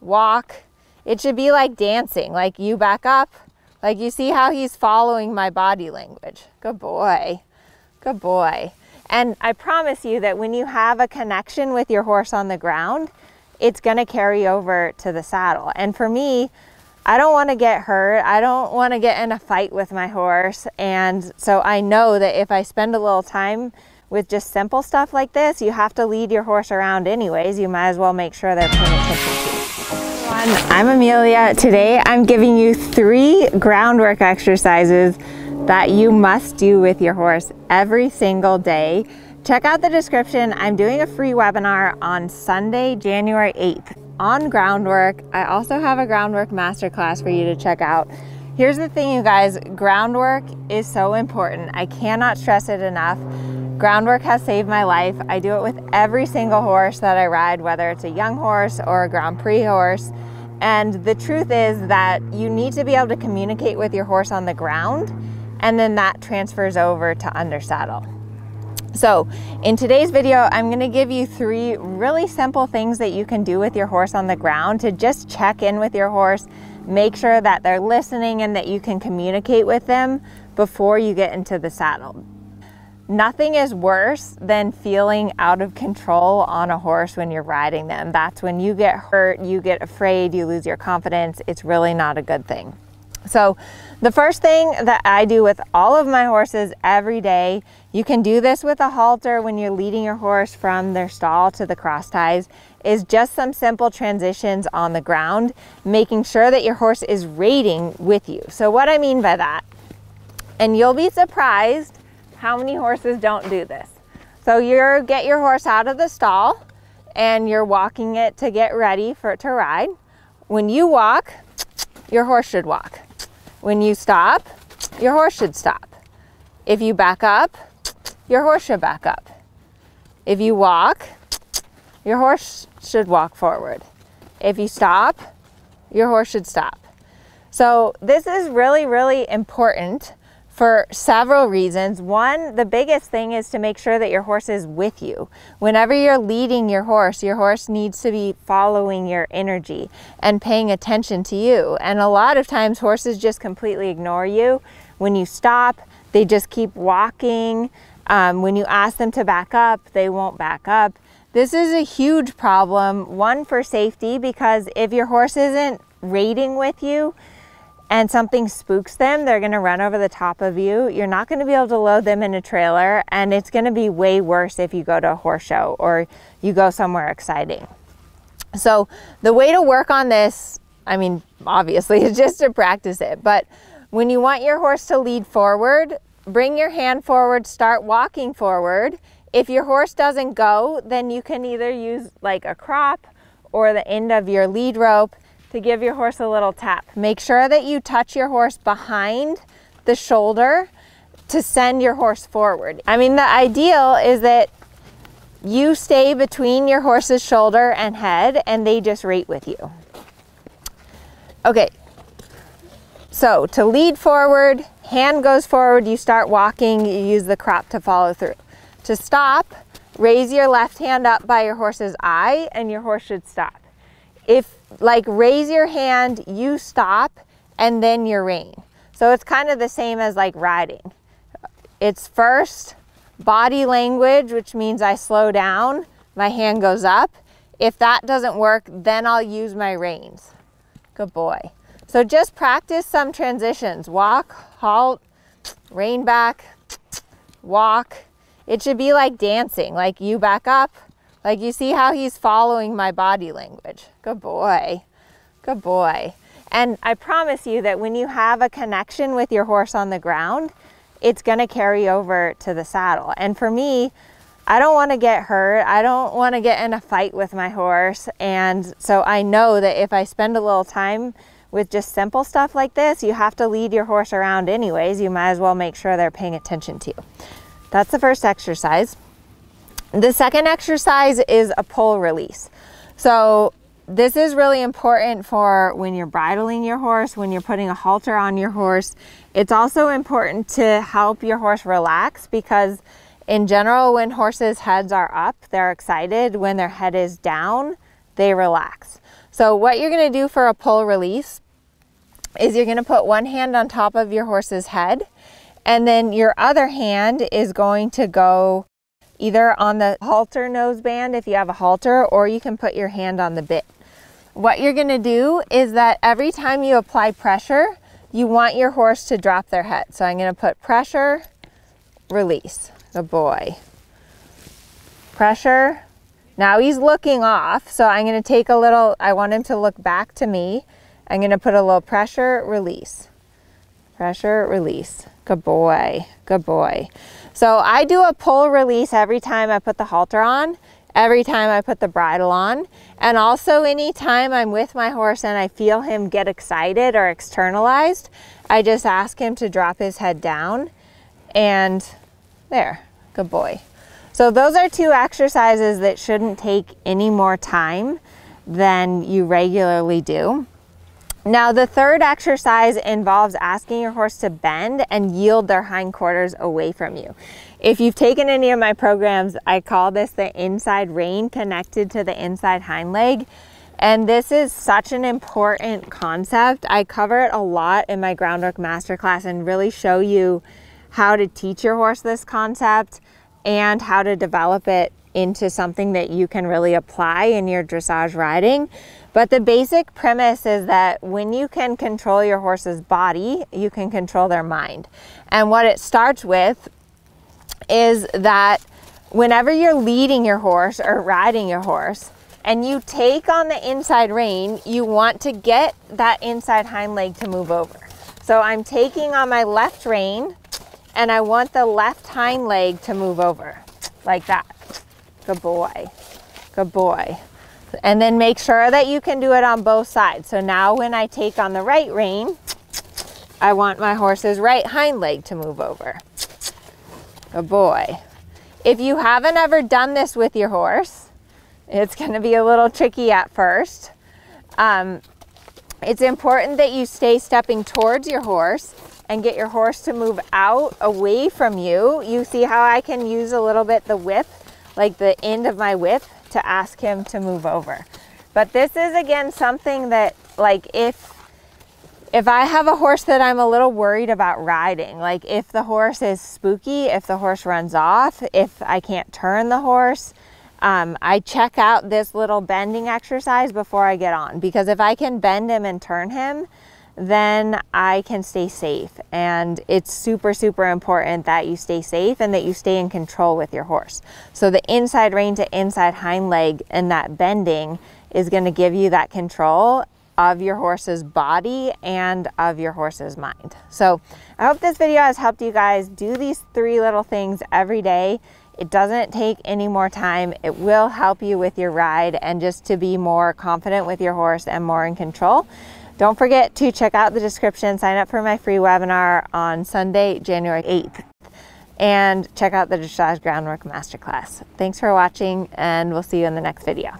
walk. It should be like dancing, like you back up, like you see how he's following my body language. Good boy. Good boy. And I promise you that when you have a connection with your horse on the ground, it's going to carry over to the saddle. And for me, I don't want to get hurt. I don't want to get in a fight with my horse. And so I know that if I spend a little time with just simple stuff like this, you have to lead your horse around anyways. You might as well make sure they're paying attention to you. I'm Amelia. Today I'm giving you three groundwork exercises that you must do with your horse every single day. Check out the description. I'm doing a free webinar on Sunday, January 8th on groundwork. I also have a groundwork masterclass for you to check out. Here's the thing, you guys, groundwork is so important. I cannot stress it enough. Groundwork has saved my life. I do it with every single horse that I ride, whether it's a young horse or a Grand Prix horse. And the truth is that you need to be able to communicate with your horse on the ground, and then that transfers over to under saddle. So in today's video, I'm gonna give you three really simple things that you can do with your horse on the ground to just check in with your horse, make sure that they're listening and that you can communicate with them before you get into the saddle. Nothing is worse than feeling out of control on a horse when you're riding them. That's when you get hurt, you get afraid, you lose your confidence. It's really not a good thing. So the first thing that I do with all of my horses every day, you can do this with a halter when you're leading your horse from their stall to the cross ties, is just some simple transitions on the ground, making sure that your horse is rating with you. So what I mean by that, and you'll be surprised how many horses don't do this? So you get your horse out of the stall and you're walking it to get ready for it to ride. When you walk, your horse should walk. When you stop, your horse should stop. If you back up, your horse should back up. If you walk, your horse should walk forward. If you stop, your horse should stop. So this is really, really important for several reasons. One, the biggest thing is to make sure that your horse is with you. Whenever you're leading your horse, your horse needs to be following your energy and paying attention to you. And a lot of times horses just completely ignore you. When you stop, they just keep walking. Um, when you ask them to back up, they won't back up. This is a huge problem, one for safety, because if your horse isn't rating with you, and something spooks them, they're gonna run over the top of you. You're not gonna be able to load them in a trailer and it's gonna be way worse if you go to a horse show or you go somewhere exciting. So the way to work on this, I mean, obviously is just to practice it, but when you want your horse to lead forward, bring your hand forward, start walking forward. If your horse doesn't go, then you can either use like a crop or the end of your lead rope to give your horse a little tap. Make sure that you touch your horse behind the shoulder to send your horse forward. I mean, the ideal is that you stay between your horse's shoulder and head and they just rate with you. Okay, so to lead forward, hand goes forward, you start walking, you use the crop to follow through. To stop, raise your left hand up by your horse's eye and your horse should stop. If like raise your hand, you stop, and then you rein. So it's kind of the same as like riding. It's first body language, which means I slow down, my hand goes up. If that doesn't work, then I'll use my reins. Good boy. So just practice some transitions. Walk, halt, rein back, walk. It should be like dancing, like you back up, like you see how he's following my body language. Good boy. Good boy. And I promise you that when you have a connection with your horse on the ground, it's going to carry over to the saddle. And for me, I don't want to get hurt. I don't want to get in a fight with my horse. And so I know that if I spend a little time with just simple stuff like this, you have to lead your horse around anyways. You might as well make sure they're paying attention to you. That's the first exercise. The second exercise is a poll release. So this is really important for when you're bridling your horse, when you're putting a halter on your horse. It's also important to help your horse relax because in general, when horses' heads are up, they're excited. When their head is down, they relax. So what you're gonna do for a poll release is you're gonna put one hand on top of your horse's head and then your other hand is going to go either on the halter noseband if you have a halter or you can put your hand on the bit. What you're gonna do is that every time you apply pressure, you want your horse to drop their head. So I'm gonna put pressure, release, the boy. Pressure, now he's looking off. So I'm gonna take a little, I want him to look back to me. I'm gonna put a little pressure, release. Pressure, release. Good boy, good boy. So I do a poll release every time I put the halter on, every time I put the bridle on, and also anytime I'm with my horse and I feel him get excited or externalized, I just ask him to drop his head down and there, good boy. So those are two exercises that shouldn't take any more time than you regularly do. Now the third exercise involves asking your horse to bend and yield their hindquarters away from you. If you've taken any of my programs, I call this the inside rein connected to the inside hind leg. And this is such an important concept. I cover it a lot in my groundwork masterclass and really show you how to teach your horse this concept and how to develop it into something that you can really apply in your dressage riding. But the basic premise is that when you can control your horse's body, you can control their mind. And what it starts with is that whenever you're leading your horse or riding your horse and you take on the inside rein, you want to get that inside hind leg to move over. So I'm taking on my left rein and I want the left hind leg to move over like that. Good boy, good boy. And then make sure that you can do it on both sides. So now when I take on the right rein, I want my horse's right hind leg to move over. Good boy. If you haven't ever done this with your horse, it's going to be a little tricky at first. Um, it's important that you stay stepping towards your horse and get your horse to move out away from you. You see how I can use a little bit the whip, like the end of my whip to ask him to move over. But this is again something that like if if I have a horse that I'm a little worried about riding, like if the horse is spooky, if the horse runs off, if I can't turn the horse, um, I check out this little bending exercise before I get on because if I can bend him and turn him, then I can stay safe. And it's super, super important that you stay safe and that you stay in control with your horse. So the inside rein to inside hind leg and that bending is going to give you that control of your horse's body and of your horse's mind. So I hope this video has helped you guys do these three little things every day. It doesn't take any more time. It will help you with your ride and just to be more confident with your horse and more in control. Don't forget to check out the description, sign up for my free webinar on Sunday, January 8th, and check out the Dressage Groundwork Masterclass. Thanks for watching, and we'll see you in the next video.